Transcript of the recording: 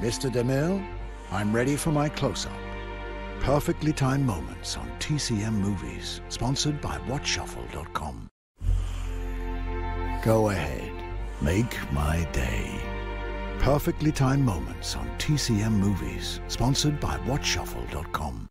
Mr. DeMille, I'm ready for my close-up. Perfectly timed moments on TCM Movies, sponsored by WatchShuffle.com. Go ahead, make my day. Perfectly timed moments on TCM Movies, sponsored by WatchShuffle.com.